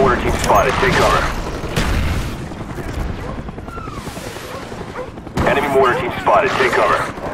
mortar team spotted. Take cover. Enemy mortar team spotted. Take cover.